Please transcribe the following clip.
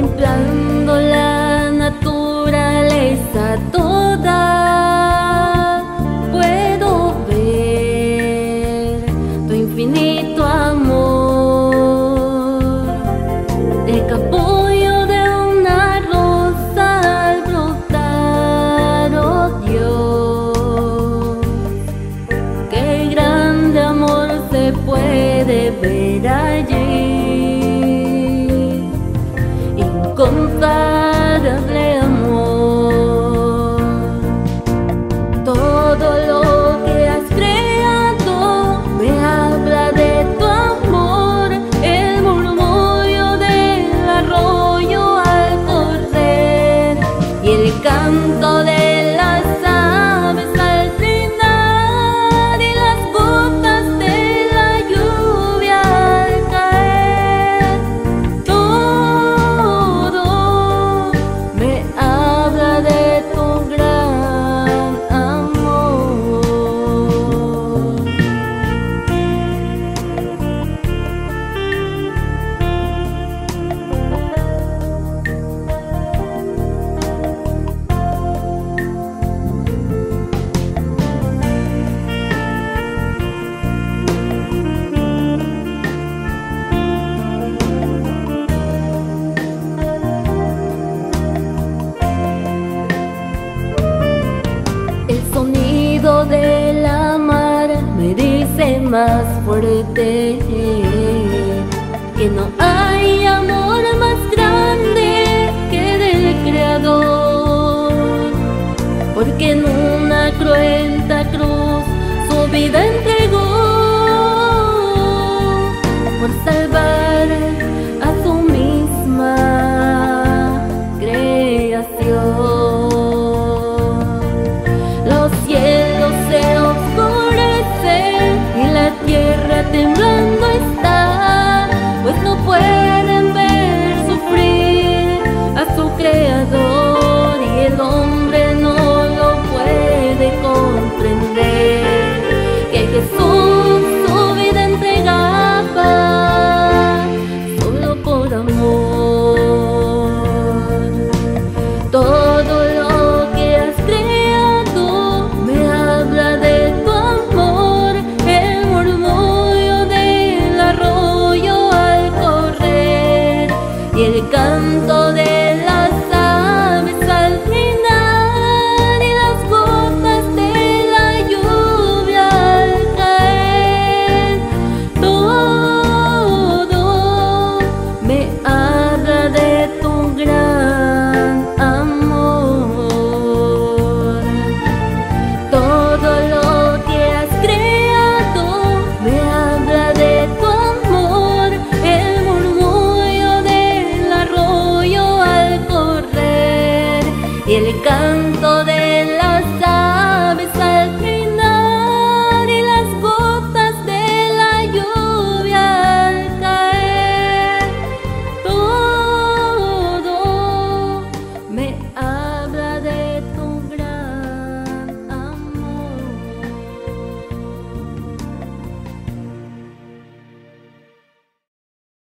contemplando la naturaleza toda, puedo ver tu infinito amor. El capullo de una rosa al brotar, oh Dios, qué grande amor se puede ver allí. más fuerte que no hay amor más grande que del creador. Porque en una cruenta cruz su vida en todo